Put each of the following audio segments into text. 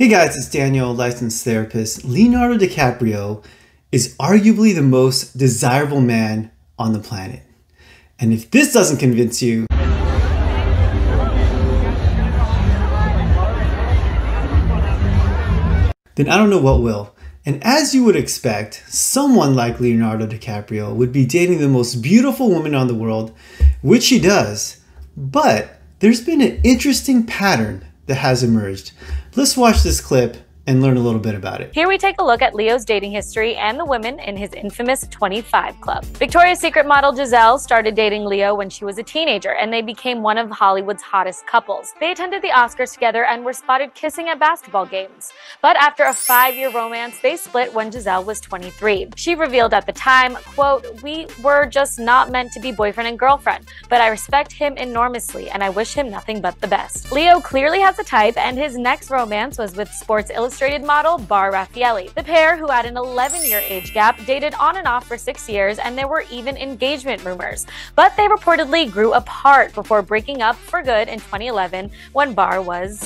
Hey guys, it's Daniel, licensed therapist. Leonardo DiCaprio is arguably the most desirable man on the planet. And if this doesn't convince you, then I don't know what will. And as you would expect, someone like Leonardo DiCaprio would be dating the most beautiful woman on the world, which he does. But there's been an interesting pattern that has emerged. Let's watch this clip and learn a little bit about it. Here we take a look at Leo's dating history and the women in his infamous 25 Club. Victoria's Secret model Gisele started dating Leo when she was a teenager, and they became one of Hollywood's hottest couples. They attended the Oscars together and were spotted kissing at basketball games. But after a five-year romance, they split when Gisele was 23. She revealed at the time, quote, we were just not meant to be boyfriend and girlfriend, but I respect him enormously and I wish him nothing but the best. Leo clearly has a type, and his next romance was with Sports Illustrated Illustrated model Bar Refaeli. The pair, who had an 11 year age gap, dated on and off for six years, and there were even engagement rumors. But they reportedly grew apart before breaking up for good in 2011 when Bar was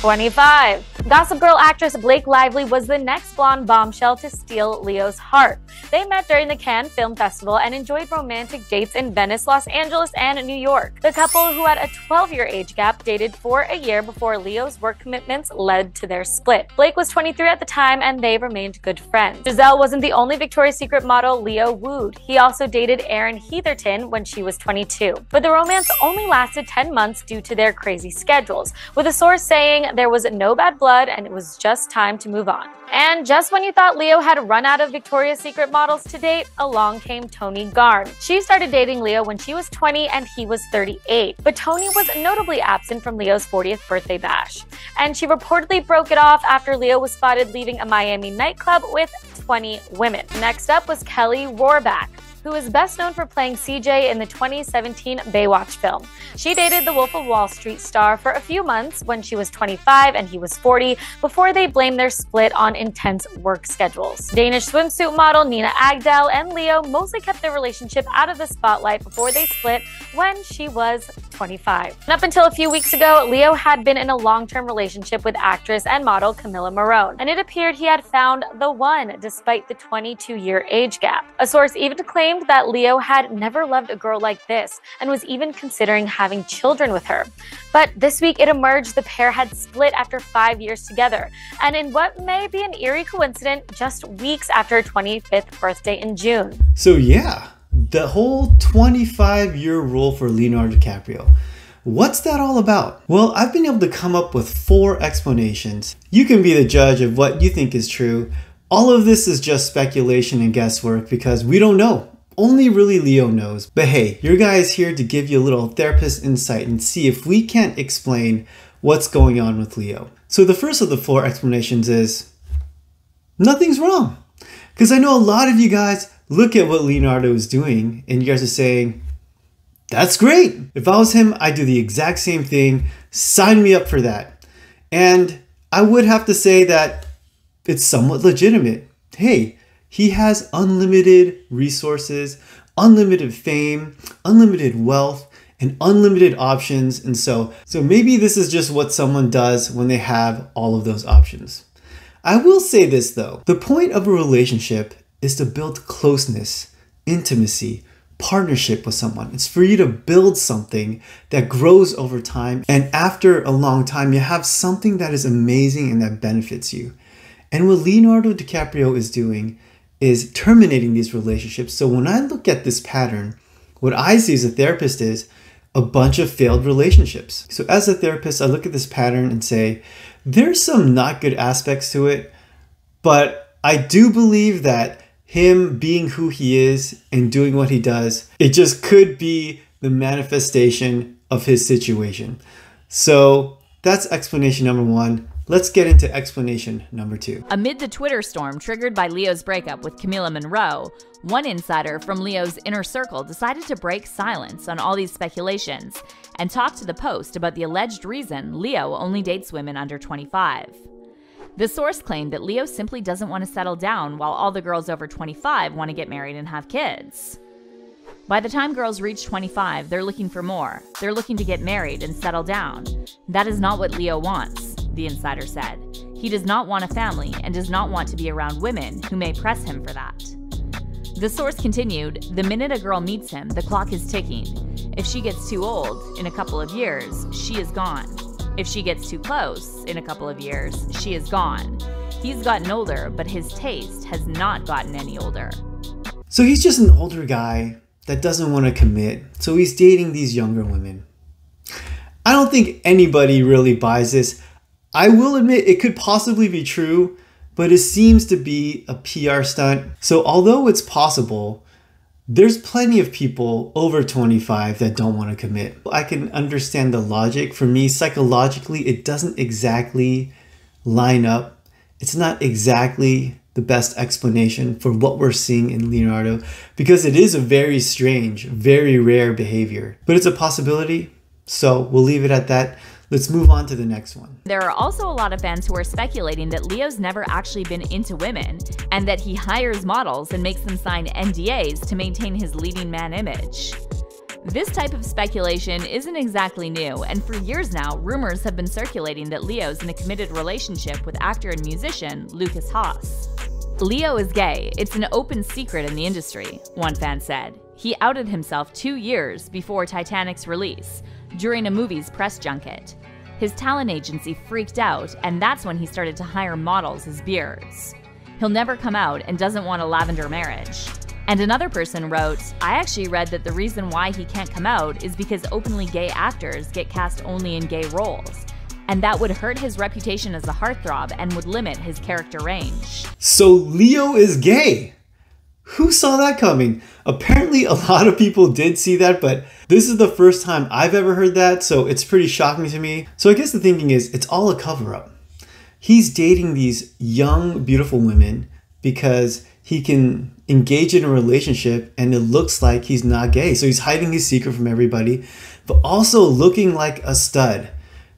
25. Gossip Girl actress Blake Lively was the next blonde bombshell to steal Leo's heart. They met during the Cannes Film Festival and enjoyed romantic dates in Venice, Los Angeles, and New York. The couple, who had a 12 year age gap, dated for a year before Leo's work commitments led to their split. Blake was 23 at the time and they remained good friends. Gisele wasn't the only Victoria's Secret model Leo wooed. He also dated Erin Heatherton when she was 22. But the romance only lasted 10 months due to their crazy schedules, with a source saying there was no bad blood blood and it was just time to move on. And just when you thought Leo had run out of Victoria's Secret models to date, along came Toni Garrn. She started dating Leo when she was 20 and he was 38. But Tony was notably absent from Leo's 40th birthday bash. And she reportedly broke it off after Leo was spotted leaving a Miami nightclub with 20 women. Next up was Kelly Rohrbach who is best known for playing CJ in the 2017 Baywatch film. She dated the Wolf of Wall Street star for a few months when she was 25 and he was 40 before they blamed their split on intense work schedules. Danish swimsuit model Nina Agdal and Leo mostly kept their relationship out of the spotlight before they split when she was 25. And up until a few weeks ago, Leo had been in a long-term relationship with actress and model Camila Morrone, and it appeared he had found the one despite the 22-year age gap. A source even claimed claimed that Leo had never loved a girl like this and was even considering having children with her. But this week it emerged the pair had split after five years together, and in what may be an eerie coincidence, just weeks after her 25th birthday in June. So, yeah, the whole 25 year rule for Leonardo DiCaprio. What's that all about? Well, I've been able to come up with four explanations. You can be the judge of what you think is true. All of this is just speculation and guesswork because we don't know. Only really Leo knows. But hey, your guy is here to give you a little therapist insight and see if we can't explain what's going on with Leo. So the first of the four explanations is nothing's wrong. Because I know a lot of you guys look at what Leonardo is doing and you guys are saying, that's great. If I was him, I'd do the exact same thing. Sign me up for that. And I would have to say that it's somewhat legitimate. Hey, he has unlimited resources, unlimited fame, unlimited wealth, and unlimited options. And so, so maybe this is just what someone does when they have all of those options. I will say this though the point of a relationship is to build closeness, intimacy, partnership with someone. It's for you to build something that grows over time. And after a long time, you have something that is amazing and that benefits you. And what Leonardo DiCaprio is doing is terminating these relationships. So when I look at this pattern, what I see as a therapist is a bunch of failed relationships. So as a therapist, I look at this pattern and say, there's some not good aspects to it, but I do believe that him being who he is and doing what he does, it just could be the manifestation of his situation. So that's explanation number one. Let's get into explanation number two. Amid the Twitter storm triggered by Leo's breakup with Camila Morrone, one insider from Leo's inner circle decided to break silence on all these speculations and talk to the Post about the alleged reason Leo only dates women under 25. The source claimed that Leo simply doesn't want to settle down while all the girls over 25 want to get married and have kids. By the time girls reach 25, they're looking for more. They're looking to get married and settle down. That is not what Leo wants. the insider said. He does not want a family and does not want to be around women who may press him for that. The source continued The minute a girl meets him, the clock is ticking. If she gets too old, in a couple of years, she is gone. If she gets too close, in a couple of years, she is gone. He's gotten older, but his taste has not gotten any older. So he's just an older guy that doesn't want to commit, so he's dating these younger women. I don't think anybody really buys this. I will admit it could possibly be true, but it seems to be a PR stunt. So, although it's possible, there's plenty of people over 25 that don't want to commit. I can understand the logic. For me, psychologically, it doesn't exactly line up. It's not exactly the best explanation for what we're seeing in Leonardo because it is a very strange, very rare behavior. But it's a possibility, so we'll leave it at that. Let's move on to the next one. There are also a lot of fans who are speculating that Leo's never actually been into women and that he hires models and makes them sign NDAs to maintain his leading man image. This type of speculation isn't exactly new, and for years now, rumors have been circulating that Leo's in a committed relationship with actor and musician Lukas Haas. Leo is gay. It's an open secret in the industry, one fan said. He outed himself two years before Titanic's release, during a movie's press junket. His talent agency freaked out, and that's when he started to hire models as beards. He'll never come out and doesn't want a lavender marriage. And another person wrote, I actually read that the reason why he can't come out is because openly gay actors get cast only in gay roles. And that would hurt his reputation as a heartthrob and would limit his character range. So Leo is gay. Who saw that coming? Apparently, a lot of people did see that, but this is the first time I've ever heard that, so it's pretty shocking to me. So, I guess the thinking is it's all a cover up. He's dating these young, beautiful women because he can engage in a relationship and it looks like he's not gay. So, he's hiding his secret from everybody, but also looking like a stud.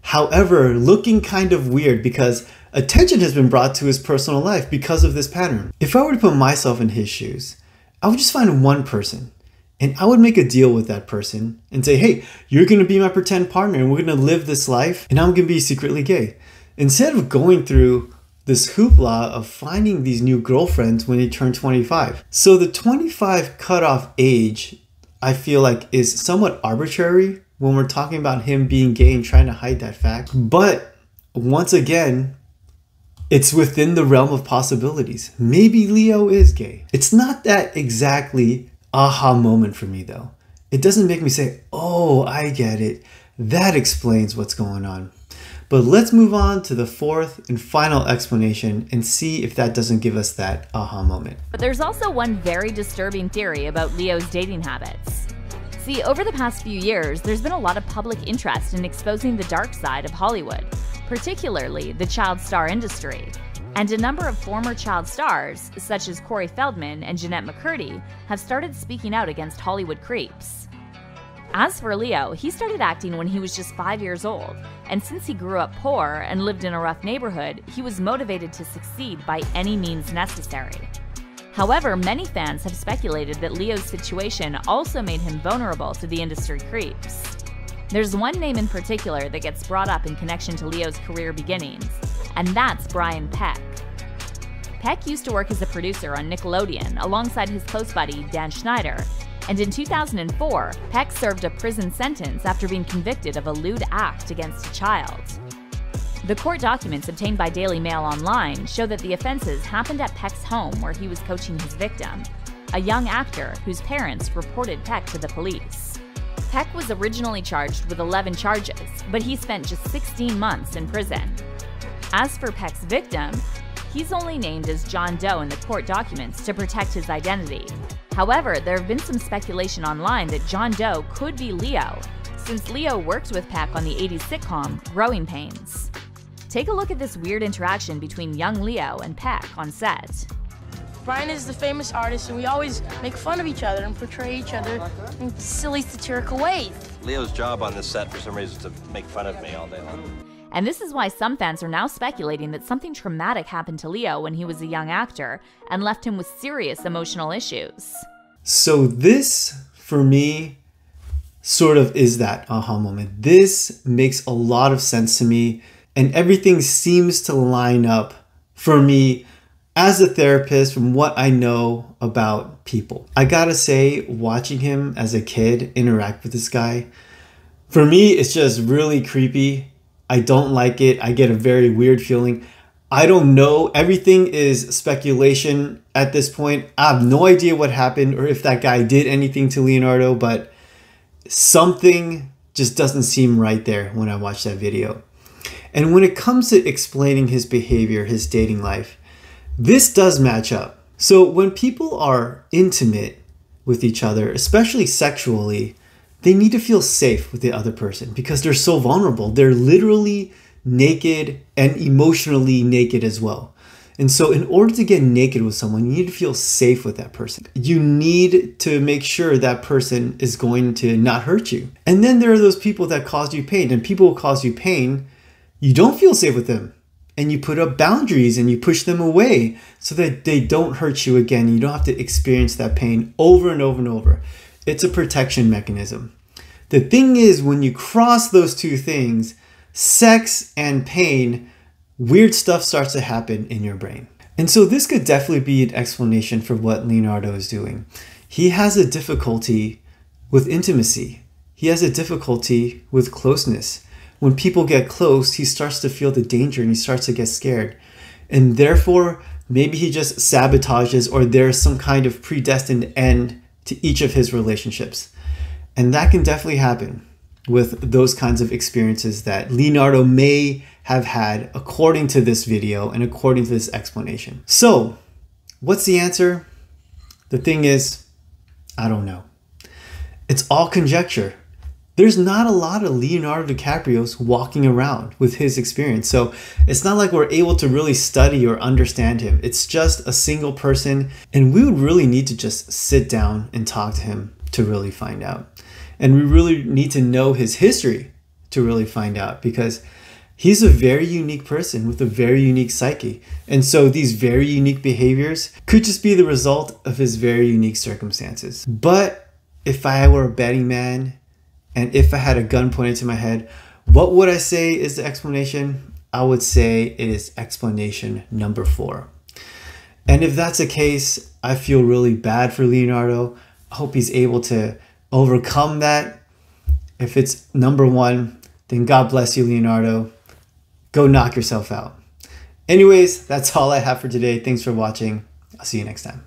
However, looking kind of weird because attention has been brought to his personal life because of this pattern. If I were to put myself in his shoes, I would just find one person and I would make a deal with that person and say, hey, you're gonna be my pretend partner and we're gonna live this life and I'm gonna be secretly gay. Instead of going through this hoopla of finding these new girlfriends when they turn 25. So the 25 cutoff age, I feel like, is somewhat arbitrary when we're talking about him being gay and trying to hide that fact. But once again, it's within the realm of possibilities. Maybe Leo is gay. It's not that exactly aha moment for me though. It doesn't make me say, oh, I get it. That explains what's going on. But let's move on to the fourth and final explanation and see if that doesn't give us that aha moment. But there's also one very disturbing theory about Leo's dating habits. See, over the past few years, there's been a lot of public interest in exposing the dark side of Hollywood particularly the child star industry. And a number of former child stars, such as Corey Feldman and Jennette McCurdy, have started speaking out against Hollywood creeps. As for Leo, he started acting when he was just five years old, and since he grew up poor and lived in a rough neighborhood, he was motivated to succeed by any means necessary. However, many fans have speculated that Leo's situation also made him vulnerable to the industry creeps. There's one name in particular that gets brought up in connection to Leo's career beginnings, and that's Brian Peck. Peck used to work as a producer on Nickelodeon alongside his close buddy Dan Schneider, and in 2004, Peck served a prison sentence after being convicted of a lewd act against a child. The court documents obtained by Daily Mail Online show that the offenses happened at Peck's home where he was coaching his victim, a young actor whose parents reported Peck to the police. Peck was originally charged with 11 charges, but he spent just 16 months in prison. As for Peck's victim, he's only named as John Doe in the court documents to protect his identity. However, there have been some speculation online that John Doe could be Leo, since Leo worked with Peck on the 80s sitcom Growing Pains. Take a look at this weird interaction between young Leo and Peck on set. Brian is the famous artist, and we always make fun of each other and portray each other in silly, satirical ways. Leo's job on this set, for some reason, is to make fun of me all day long. And this is why some fans are now speculating that something traumatic happened to Leo when he was a young actor and left him with serious emotional issues. So, this, for me, sort of is that aha moment. This makes a lot of sense to me. and everything seems to line up for me as a therapist from what I know about people. I gotta say, watching him as a kid interact with this guy, for me, it's just really creepy. I don't like it. I get a very weird feeling. I don't know. Everything is speculation at this point. I have no idea what happened or if that guy did anything to Leonardo, but something just doesn't seem right there when I watch that video. And when it comes to explaining his behavior, his dating life, this does match up. So when people are intimate with each other, especially sexually, they need to feel safe with the other person because they're so vulnerable. They're literally naked and emotionally naked as well. And so, in order to get naked with someone, you need to feel safe with that person. You need to make sure that person is going to not hurt you. And then there are those people that cause you pain, and people will cause you pain. You don't feel safe with them. And you put up boundaries and you push them away so that they don't hurt you again. You don't have to experience that pain over and over and over. It's a protection mechanism. The thing is, when you cross those two things, sex and pain, weird stuff starts to happen in your brain. And so this could definitely be an explanation for what Leonardo is doing. He has a difficulty with intimacy. He has a difficulty with closeness. When people get close, he starts to feel the danger and he starts to get scared. And therefore, maybe he just sabotages or there's some kind of predestined end to each of his relationships. And that can definitely happen with those kinds of experiences that Leonardo may have had according to this video and according to this explanation. So, what's the answer? The thing is, I don't know. It's all conjecture. There's not a lot of Leonardo DiCaprio's walking around with his experience. So it's not like we're able to really study or understand him. It's just a single person, and we would really need to just sit down and talk to him to really find out. And we really need to know his history to really find out because he's a very unique person with a very unique psyche. And so these very unique behaviors could just be the result of his very unique circumstances. But if I were a betting man and if I had a gun pointed to my head, what would I say is the explanation? I would say it is explanation number four. And if that's the case, I feel really bad for Leonardo. I hope he's able to overcome that. If it's number one, then God bless you, Leonardo. Go knock yourself out. Anyways, that's all I have for today. Thanks for watching. I'll see you next time.